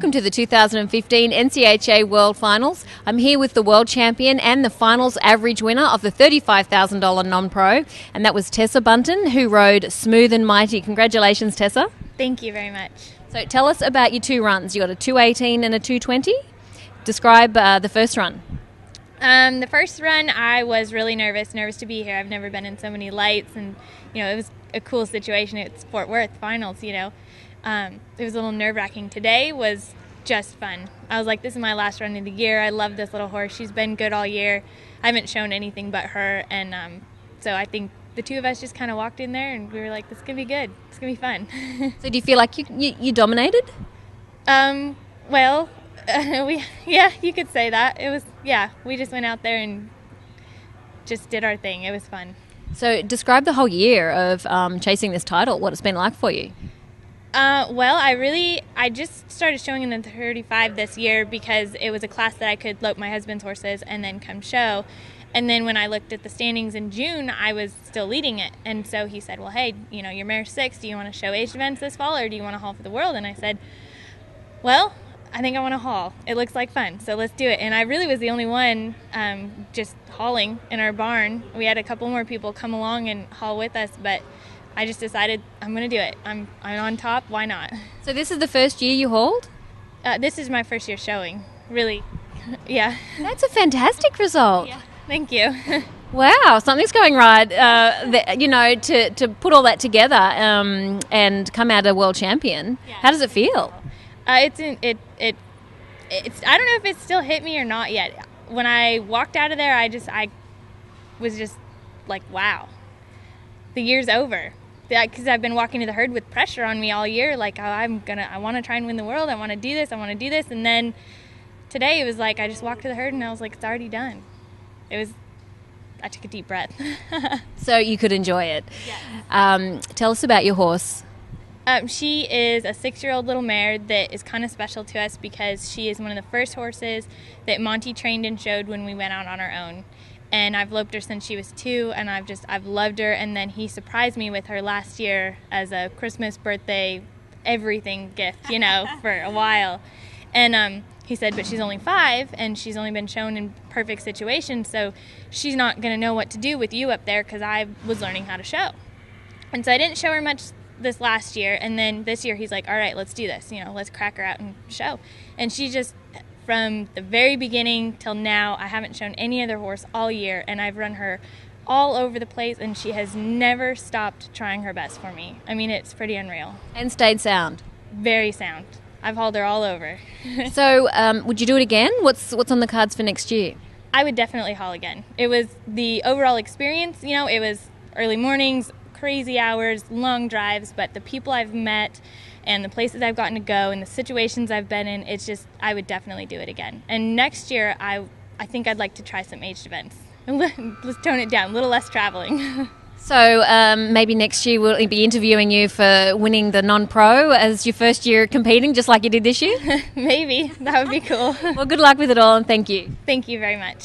Welcome to the 2015 NCHA World Finals. I'm here with the world champion and the finals average winner of the $35,000 non pro, and that was Tessa Buntin, who rode Smooth and Mighty. Congratulations, Tessa. Thank you very much. So tell us about your two runs. You got a 218 and a 220. Describe uh, the first run. Um, the first run, I was really nervous, nervous to be here. I've never been in so many lights, and you know, it was a cool situation. It's Fort Worth finals, you know. Um, it was a little nerve wracking. Today was just fun. I was like, this is my last run of the year. I love this little horse. She's been good all year. I haven't shown anything but her, and um, so I think the two of us just kind of walked in there, and we were like, this is gonna be good. It's gonna be fun. so do you feel like you you, you dominated? Um, well, uh, we yeah, you could say that. It was yeah. We just went out there and just did our thing. It was fun. So describe the whole year of um, chasing this title. What it's been like for you. Uh, well, I really I just started showing in the 35 this year because it was a class that I could lope my husband's horses and then come show. And then when I looked at the standings in June, I was still leading it. And so he said, "Well, hey, you know, you're mare six. Do you want to show age events this fall, or do you want to haul for the world?" And I said, "Well, I think I want to haul. It looks like fun, so let's do it." And I really was the only one um, just hauling in our barn. We had a couple more people come along and haul with us, but I just decided I'm going to do it. I'm I'm on top. Why not? So this is the first year you hauled. Uh, this is my first year showing. Really, yeah. That's a fantastic result. Yeah. Thank you. Wow, something's going right. Uh, you know, to, to put all that together um, and come out a world champion. Yeah. How does it feel? Uh, it's in, it it it's I don't know if it still hit me or not yet. When I walked out of there, I just I was just like, wow, the year's over. Because I've been walking to the herd with pressure on me all year, like oh, I'm gonna, I want to try and win the world. I want to do this. I want to do this. And then today it was like I just walked to the herd and I was like, it's already done. It was. I took a deep breath. So you could enjoy it. Yes. Um, tell us about your horse. Um, she is a six year old little mare that is kind of special to us because she is one of the first horses that Monty trained and showed when we went out on our own. And I've loped her since she was two, and I've just, I've loved her. And then he surprised me with her last year as a Christmas, birthday, everything gift, you know, for a while. And um, he said, but she's only five, and she's only been shown in perfect situations, so she's not going to know what to do with you up there because I was learning how to show. And so I didn't show her much this last year, and then this year he's like, "All right, let's do this. You know, let's crack her out and show." And she just, from the very beginning till now, I haven't shown any other horse all year, and I've run her all over the place, and she has never stopped trying her best for me. I mean, it's pretty unreal. And stayed sound. Very sound. I've hauled her all over. So, um, would you do it again? What's what's on the cards for next year? I would definitely haul again. It was the overall experience, you know, it was early mornings, crazy hours, long drives, but the people I've met and the places I've gotten to go and the situations I've been in, it's just I would definitely do it again. And next year I I think I'd like to try some aged events. Let's tone it down, a little less traveling. So um, maybe next year we'll be interviewing you for winning the non-pro as your first year competing, just like you did this year. Maybe that would be cool. well, good luck with it all, and thank you. Thank you very much.